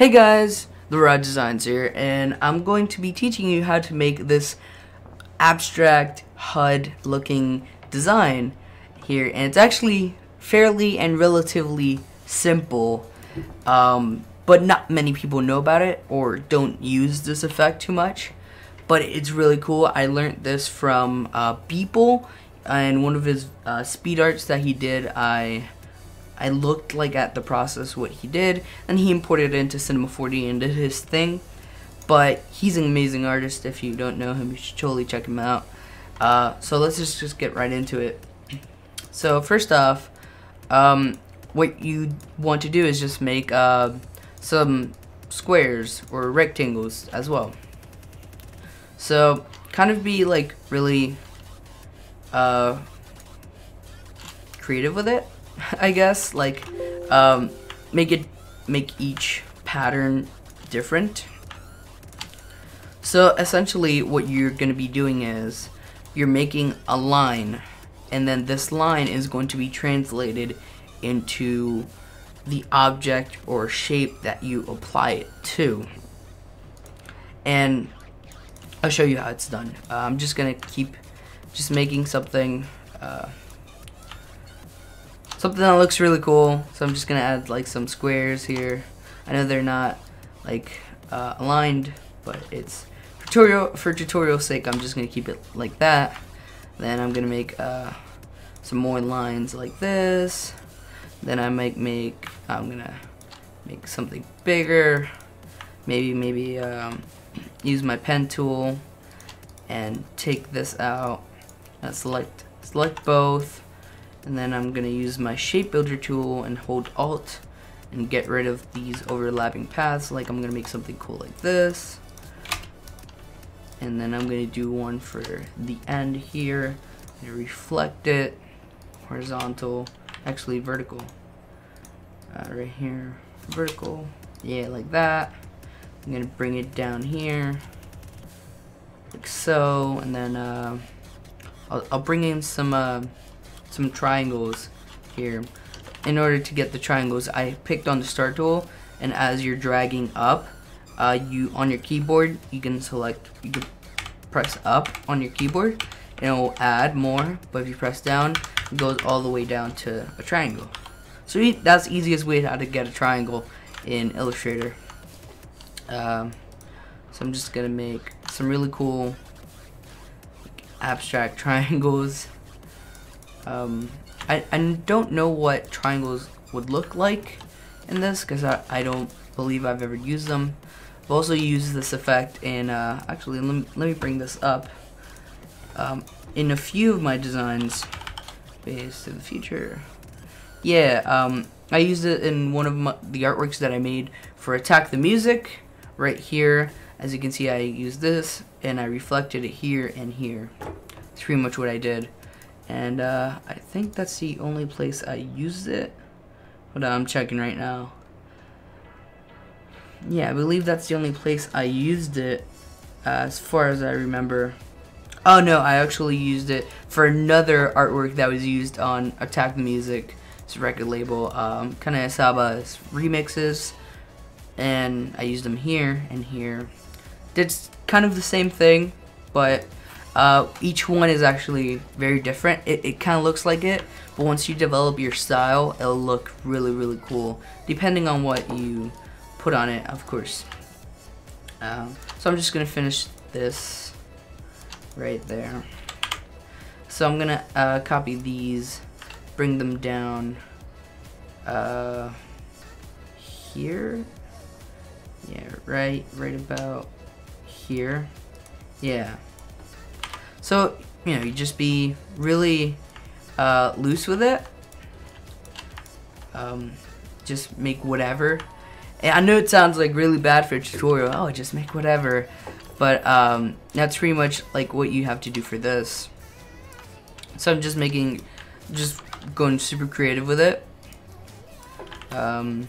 Hey guys, the Ry Designs here, and I'm going to be teaching you how to make this abstract HUD looking design here, and it's actually fairly and relatively simple, um, but not many people know about it or don't use this effect too much, but it's really cool. I learned this from uh, Beeple, and one of his uh, speed arts that he did, I I looked like at the process what he did, and he imported it into Cinema 4D and did his thing. But he's an amazing artist. If you don't know him, you should totally check him out. Uh, so let's just just get right into it. So first off, um, what you want to do is just make uh, some squares or rectangles as well. So kind of be like really uh, creative with it. I guess like um, make it make each pattern different. So essentially what you're going to be doing is you're making a line and then this line is going to be translated into the object or shape that you apply it to. And I'll show you how it's done. Uh, I'm just to keep just making something uh, something that looks really cool. So I'm just gonna add like some squares here. I know they're not like uh, aligned, but it's tutorial for tutorial sake. I'm just gonna keep it like that. Then I'm gonna make uh, some more lines like this. Then I might make I'm gonna make something bigger. Maybe maybe um, use my pen tool and take this out. And select select both and then I'm gonna use my shape builder tool and hold alt and get rid of these overlapping paths. Like I'm gonna make something cool like this. And then I'm gonna do one for the end here reflect it. Horizontal actually vertical. Uh, right here vertical. Yeah like that. I'm gonna bring it down here like so. And then uh, I'll, I'll bring in some uh, some triangles here. In order to get the triangles, I picked on the star tool, and as you're dragging up, uh, you on your keyboard, you can select, you can press up on your keyboard, and it will add more. But if you press down, it goes all the way down to a triangle. So that's the easiest way how to get a triangle in Illustrator. Um, so I'm just gonna make some really cool abstract triangles. Um, I, I don't know what triangles would look like in this because I, I don't believe I've ever used them. I've also used this effect in, uh, actually let me, let me bring this up. Um, in a few of my designs, based in the Future. Yeah, um, I used it in one of my, the artworks that I made for Attack the Music, right here. As you can see, I used this, and I reflected it here and here. That's pretty much what I did and uh, I think that's the only place I used it. Hold on, I'm checking right now. Yeah, I believe that's the only place I used it, uh, as far as I remember. Oh no, I actually used it for another artwork that was used on Attack the Music, record label, um, Saba's remixes, and I used them here and here. Did kind of the same thing, but uh, each one is actually very different. It, it kind of looks like it, but once you develop your style, it'll look really, really cool, depending on what you put on it, of course. Um, so I'm just going to finish this right there. So I'm going to uh, copy these, bring them down uh, here. Yeah, right, right about here. Yeah. So, you know, you just be really uh, loose with it. Um, just make whatever. And I know it sounds like really bad for a tutorial. Oh, just make whatever. But um, that's pretty much like what you have to do for this. So I'm just making, just going super creative with it. Um,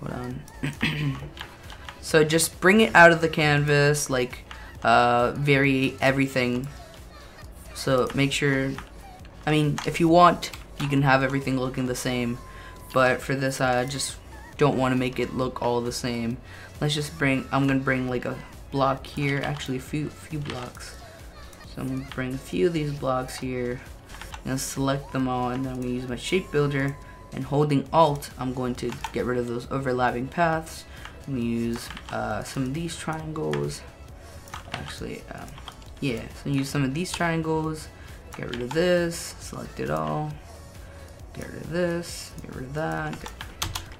hold on. so just bring it out of the canvas, like uh, vary everything. So make sure, I mean, if you want, you can have everything looking the same. But for this, I just don't want to make it look all the same. Let's just bring, I'm going to bring like a block here, actually a few, few blocks. So I'm going to bring a few of these blocks here and select them all and then I'm going to use my shape builder and holding alt I'm going to get rid of those overlapping paths. I'm going to use uh, some of these triangles. Actually, um, yeah, so use some of these triangles, get rid of this, select it all, get rid of this, get rid of that,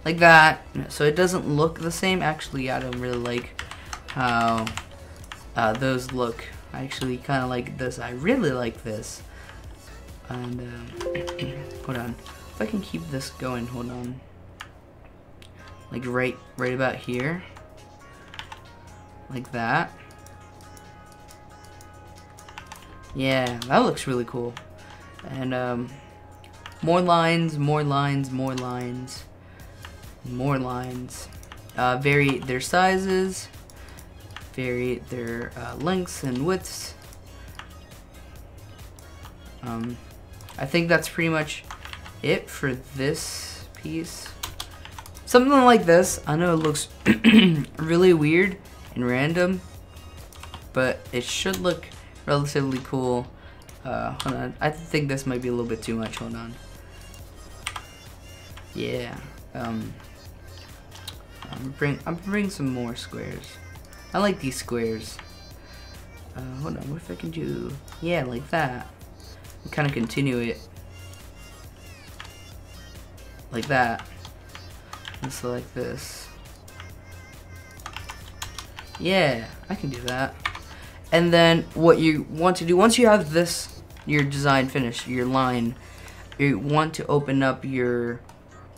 like that. So it doesn't look the same. Actually, I don't really like how uh, those look. I actually kind of like this. I really like this. And, um, hold on. If I can keep this going, hold on. Like right, right about here. Like that. Yeah, that looks really cool. And, um, more lines, more lines, more lines, more lines. Uh, vary their sizes, vary their uh, lengths and widths. Um, I think that's pretty much it for this piece. Something like this, I know it looks really weird and random, but it should look relatively cool. Uh, hold on, I think this might be a little bit too much, hold on. Yeah, um, I'm bring, I'm bring some more squares. I like these squares. Uh, hold on, what if I can do, yeah, like that. Kind of continue it like that. And like this. Yeah, I can do that. And then what you want to do, once you have this, your design finished, your line, you want to open up your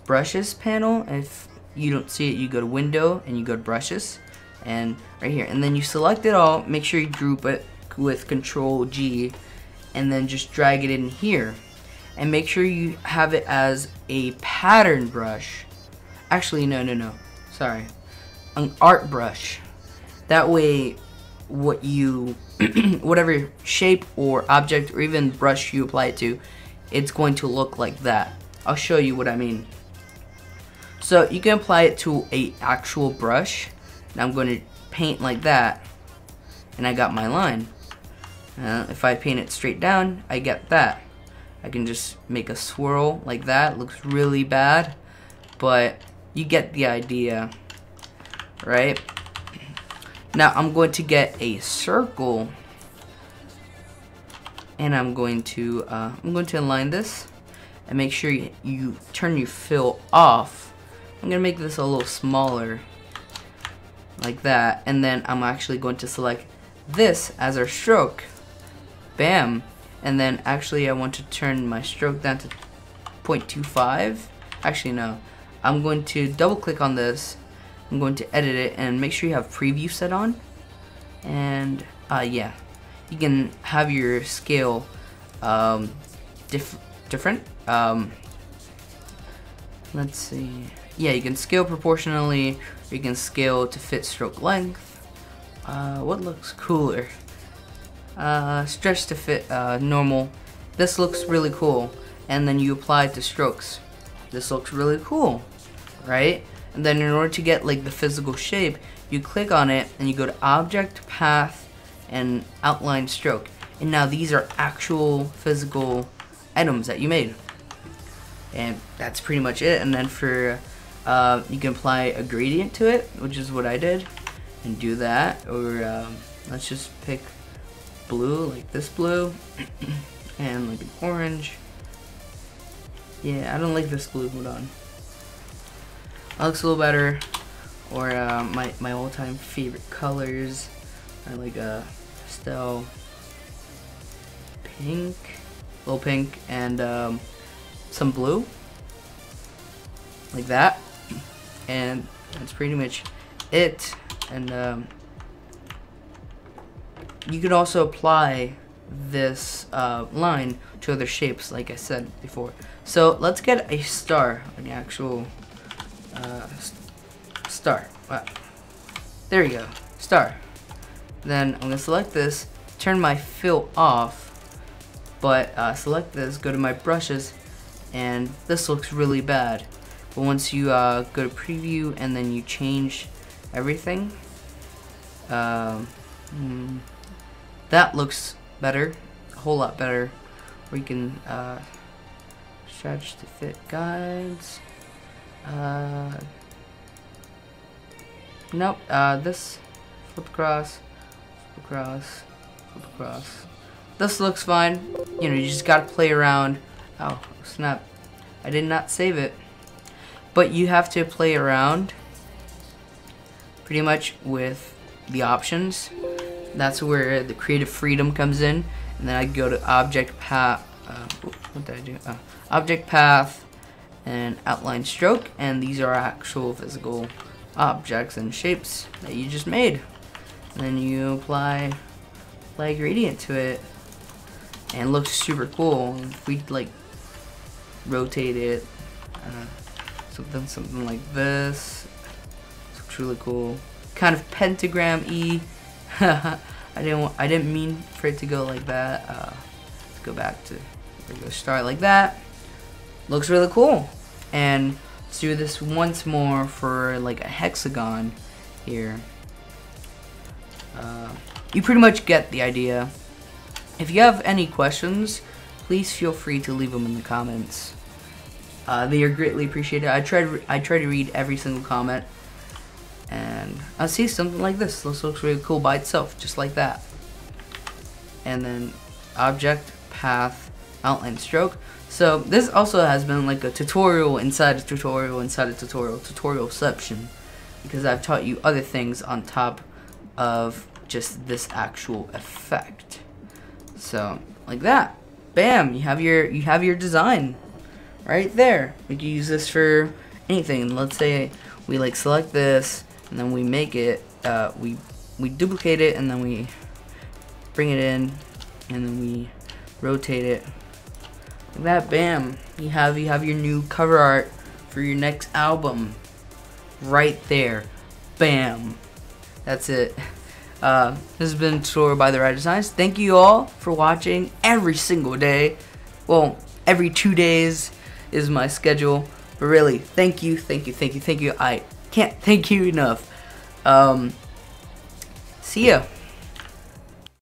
brushes panel. If you don't see it, you go to window and you go to brushes and right here. And then you select it all, make sure you group it with control G and then just drag it in here and make sure you have it as a pattern brush. Actually, no, no, no. Sorry. An art brush. That way, what you, whatever shape or object or even brush you apply it to, it's going to look like that. I'll show you what I mean. So you can apply it to a actual brush. I'm going to paint like that. And I got my line. Uh, if I paint it straight down, I get that. I can just make a swirl like that. Looks really bad, but you get the idea, right? Now I'm going to get a circle, and I'm going to uh, I'm going to align this, and make sure you, you turn your fill off. I'm gonna make this a little smaller, like that, and then I'm actually going to select this as our stroke. Bam and then actually I want to turn my stroke down to 0.25 actually no I'm going to double click on this I'm going to edit it and make sure you have preview set on and uh, yeah you can have your scale um, diff different um, let's see yeah you can scale proportionally you can scale to fit stroke length uh, what looks cooler uh, stretch to fit uh, normal. This looks really cool. And then you apply it to strokes. This looks really cool, right? And then in order to get like the physical shape, you click on it and you go to object, path, and outline stroke. And now these are actual physical items that you made. And that's pretty much it. And then for, uh, you can apply a gradient to it, which is what I did. And do that. Or um, let's just pick blue, like this blue, and like an orange. Yeah, I don't like this blue, hold on. That looks a little better. Or uh, my, my all-time favorite colors are like a pastel pink, little pink, and um, some blue. Like that. And that's pretty much it. And um, you could also apply this uh, line to other shapes like I said before. So let's get a star, an actual uh, star. Wow. There you go, star. Then I'm gonna select this, turn my fill off, but uh, select this, go to my brushes, and this looks really bad. but once you uh, go to preview and then you change everything um, hmm, that looks better a whole lot better we can uh, stretch to fit guides uh, nope uh, this flip across flip across flip across this looks fine you know you just gotta play around oh snap I did not save it but you have to play around pretty much with the options. That's where the creative freedom comes in. And then I go to object path. Uh, what did I do? Uh, object path and outline stroke. And these are actual physical objects and shapes that you just made. And then you apply, a gradient to it. And it looks super cool. If we like rotate it, uh, something something like this. Looks really cool. Kind of pentagram-y. I didn't want, I didn't mean for it to go like that. Uh, let's go back to go start like that. Looks really cool. And let's do this once more for like a hexagon here. Uh, you pretty much get the idea. If you have any questions, please feel free to leave them in the comments. Uh, they are greatly appreciated. I try to I try to read every single comment, and I see something like this. This looks really cool by itself, just like that. And then object, path, outline, stroke. So this also has been like a tutorial inside a tutorial inside a tutorial, tutorial section because I've taught you other things on top of just this actual effect. So like that, bam, you have your you have your design right there. We can use this for anything. Let's say we like select this and then we make it, uh, we, we duplicate it and then we bring it in and then we rotate it. That, bam. You have, you have your new cover art for your next album right there. Bam. That's it. Uh, this has been tutorial by The Ry Designs. Thank you all for watching every single day. Well, every two days is my schedule. But really, thank you, thank you, thank you, thank you. I can't thank you enough. Um, see ya.